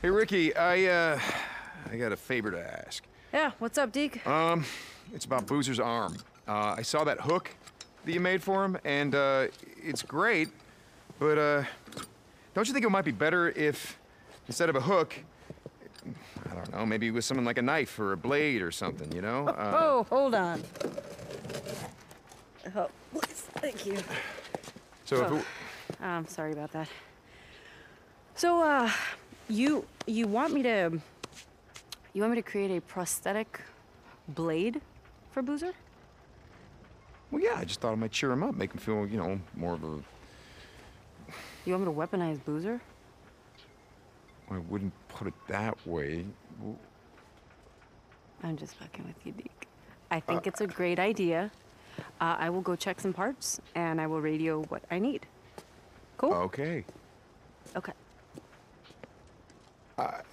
Hey, Ricky, I, uh, I got a favor to ask. Yeah, what's up, Deke? Um, it's about Boozer's arm. Uh, I saw that hook that you made for him, and, uh, it's great, but, uh, don't you think it might be better if, instead of a hook, I don't know, maybe with something like a knife or a blade or something, you know? Uh, oh, hold on. Oh, please, thank you. so if oh. it, I'm sorry about that. So, uh, you you want me to you want me to create a prosthetic blade for Boozer? well, yeah, I just thought I might cheer him up, make him feel, you know, more of a, You want me to weaponize Boozer? I wouldn't put it that way. I'm just fucking with you, Deke. I think it's a great idea. Uh, I will go check some parts and I will radio what I need. Cool. Okay. Okay. Bounty.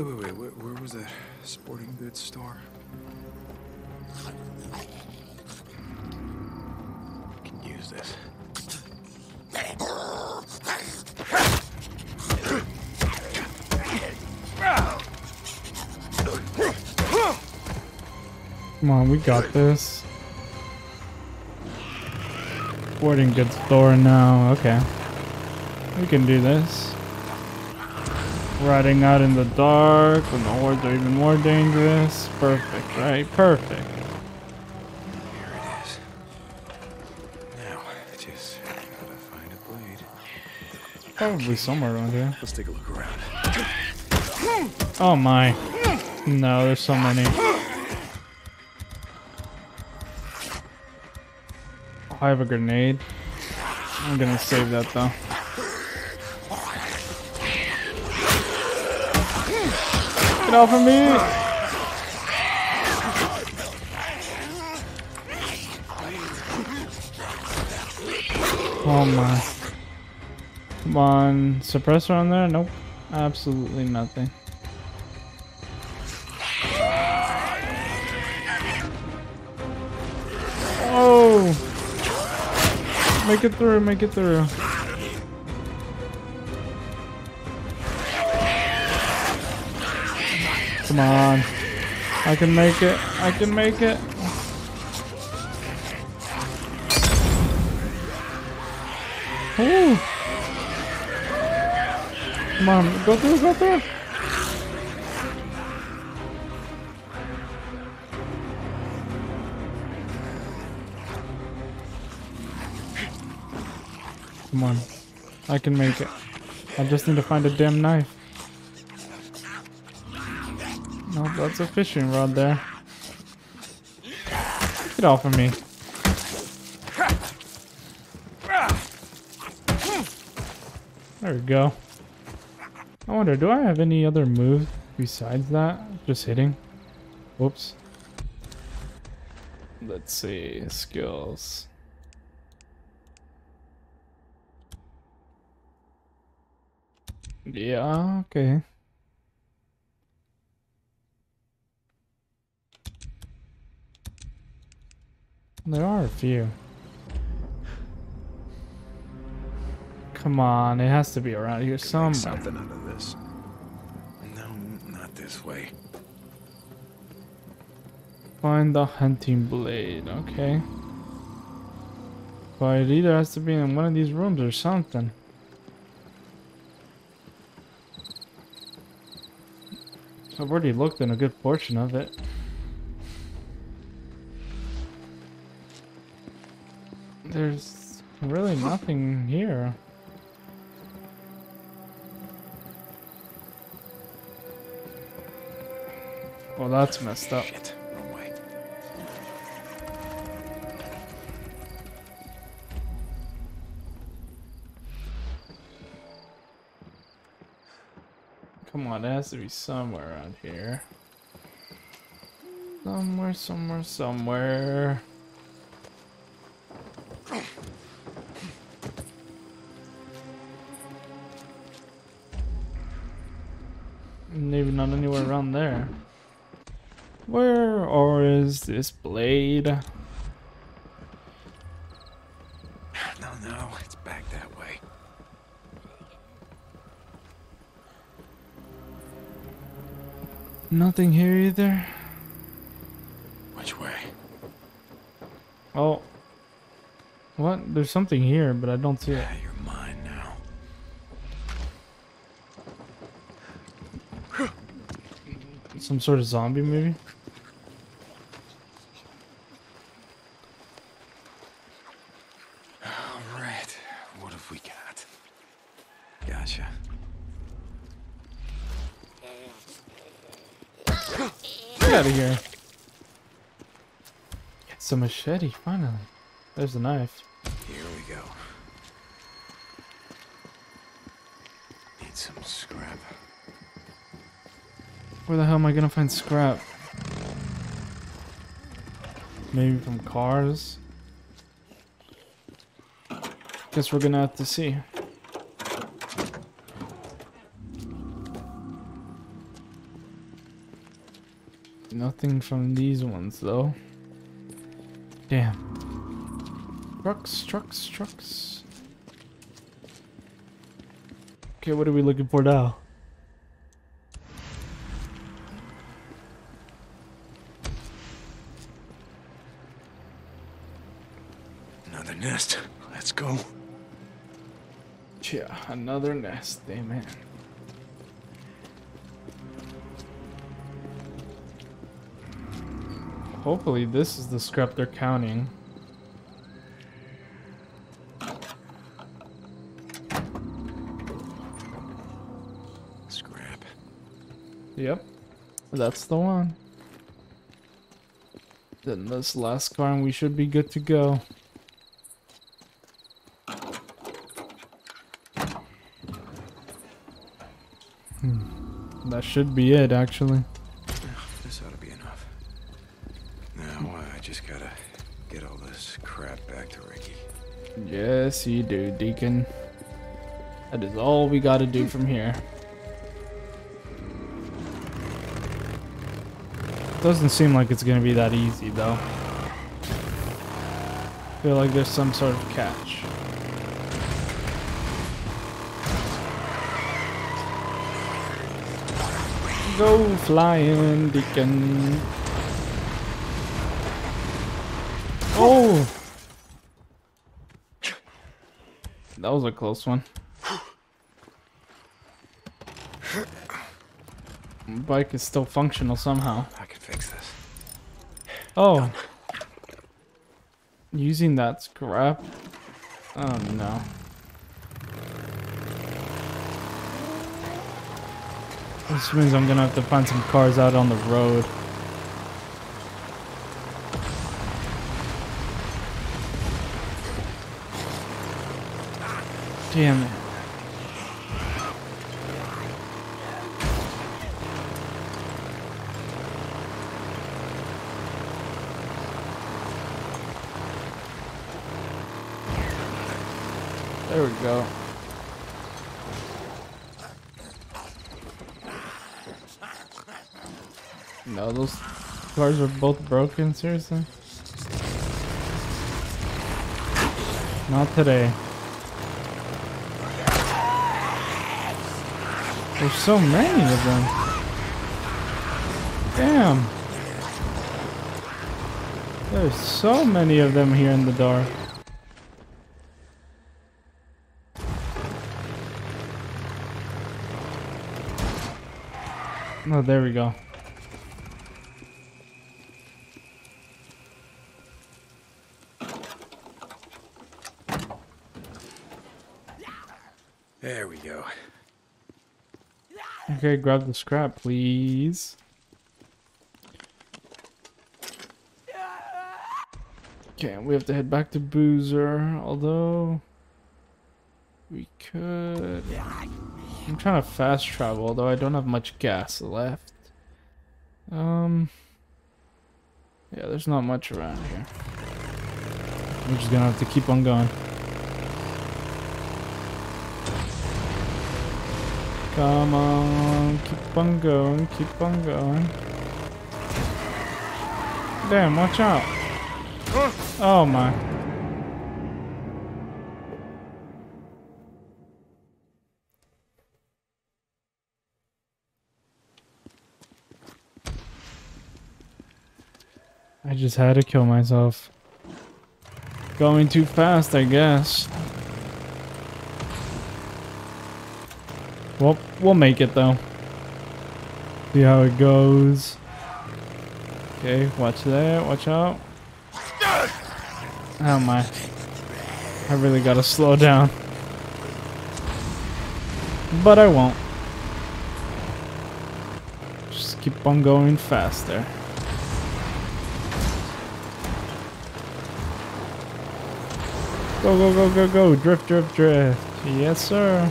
Wait, wait, wait. Where, where was that sporting goods store? Can use this. Come on, we got this. Sporting goods store now. Okay. We can do this. Riding out in the dark when the hordes are even more dangerous. Perfect, right? Perfect. Here it is. Now, just gotta find a blade. Probably somewhere around here. Let's take a look around. Oh my. No, there's so many. I have a grenade. I'm gonna save that though. Off of me! Oh my. Come on. Suppressor on there? Nope. Absolutely nothing. Oh! Make it through, make it through. Come on. I can make it. I can make it. Ooh. Come on, go through, go through. Come on. I can make it. I just need to find a damn knife. That's a fishing rod there. Get off of me. There we go. I wonder, do I have any other moves besides that? Just hitting? Whoops. Let's see. Skills. Yeah, okay. There are a few. Come on, it has to be around here somewhere. something out of this. No, not this way. Find the hunting blade, okay. But it either has to be in one of these rooms or something. I've already looked in a good portion of it. There's really nothing here. Well, that's messed up. Shit. Come on, it has to be somewhere around here. Somewhere, somewhere, somewhere. Not anywhere around there. Where or is this blade? No, no, it's back that way. Nothing here either. Which way? Oh. What? There's something here, but I don't see it. Yeah, you're mine now. Some sort of zombie movie? All right, what have we got? Gotcha. Get out of here. It's a machete, finally. There's the knife. Here we go. Need some scrap. Where the hell am I gonna find scrap? Maybe from cars? Guess we're gonna have to see. Nothing from these ones though. Damn. Trucks, trucks, trucks. Okay, what are we looking for now? Another nest. Let's go. Yeah, another nest, amen. Hopefully this is the scrap they're counting. Scrap. Yep, that's the one. Then this last car and we should be good to go. That should be it, actually. This ought to be enough. Now uh, I just gotta get all this crap back to Ricky. Yes, you do, Deacon. That is all we gotta do from here. Doesn't seem like it's gonna be that easy, though. feel like there's some sort of catch. Go flying, Deacon. Oh! That was a close one. Bike is still functional somehow. I can fix this. Oh. Using that scrap? Oh no. This means I'm gonna have to find some cars out on the road. Damn it. There we go. No, those cars are both broken, seriously? Not today. There's so many of them. Damn. There's so many of them here in the dark. Oh, there we go. There we go. Okay, grab the scrap, please. Okay, we have to head back to Boozer, although we could... I'm trying to fast travel, although I don't have much gas left. Um... Yeah, there's not much around here. We're just gonna have to keep on going. Come on, keep on going, keep on going. Damn, watch out. Oh my. I just had to kill myself. Going too fast, I guess. Well, we'll make it though. See how it goes. Okay, watch that, watch out. Oh my. I really gotta slow down. But I won't. Just keep on going faster. Go, go, go, go, go. Drift, drift, drift. Yes, sir.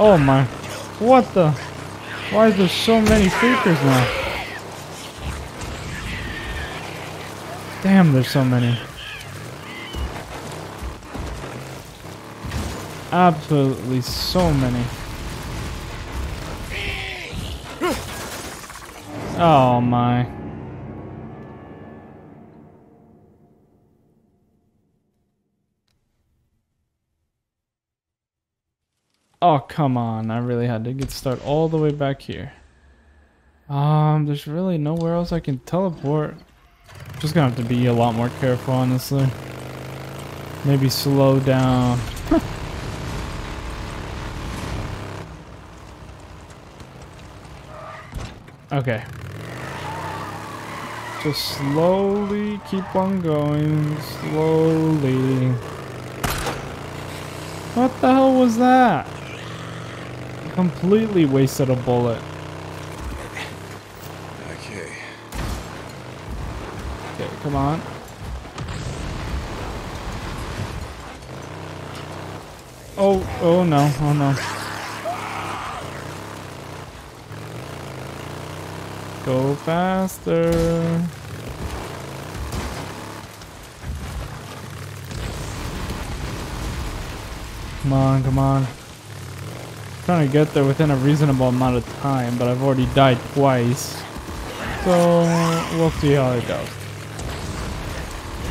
Oh my. What the? Why is there so many freakers now? Damn, there's so many. Absolutely so many. Oh my. Oh, come on. I really had to get start all the way back here. Um, there's really nowhere else I can teleport. Just gonna have to be a lot more careful, honestly. Maybe slow down. okay. Just slowly keep on going. Slowly. What the hell was that? Completely wasted a bullet. Okay. Okay, come on. Oh, oh no, oh no. Go faster. Come on, come on. Trying to get there within a reasonable amount of time, but I've already died twice. So, we'll see how it goes.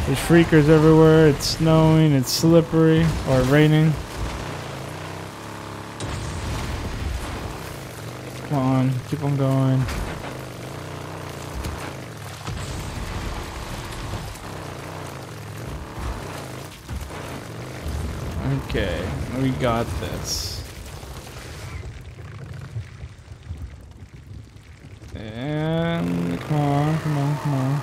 There's freakers everywhere. It's snowing. It's slippery. Or raining. Come on. Keep on going. Okay. We got this. And come on, come on, come on.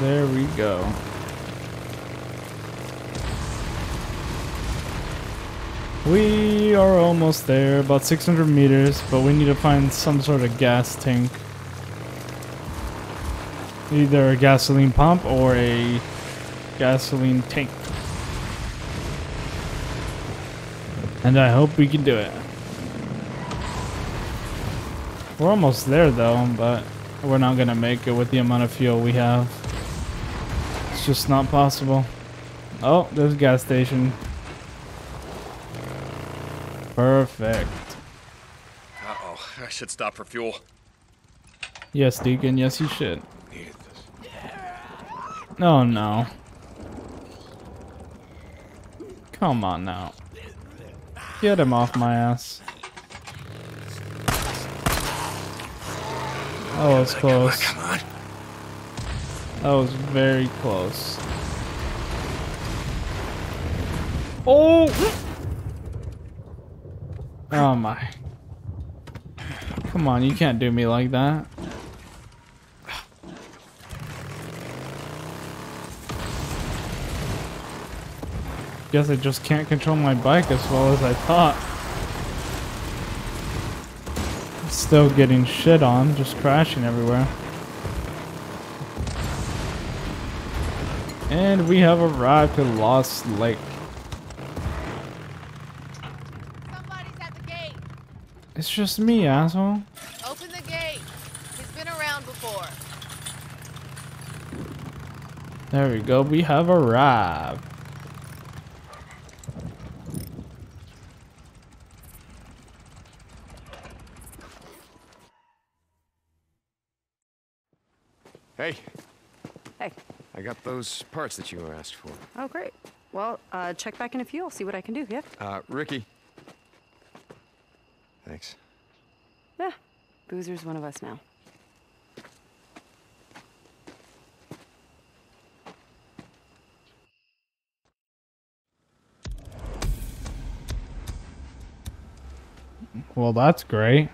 There we go. We are almost there, about 600 meters, but we need to find some sort of gas tank. Either a gasoline pump or a gasoline tank. And I hope we can do it. We're almost there though, but we're not gonna make it with the amount of fuel we have. It's just not possible. Oh, there's a gas station. Perfect. Uh-oh. I should stop for fuel. Yes, Deacon, yes you should. Oh no. Come on now. Get him off my ass. That was close. Come on. That was very close. Oh! Oh my. Come on, you can't do me like that. Guess I just can't control my bike as well as I thought. Still getting shit on, just crashing everywhere. And we have arrived at Lost Lake. Somebody's at the gate. It's just me, asshole. Open the gate. He's been around before. There we go, we have arrived. Hey, Hey. I got those parts that you asked for. Oh, great. Well, uh, check back in a few. I'll see what I can do. Yeah. Uh, Ricky. Thanks. Yeah. Boozer's one of us now. Well, that's great.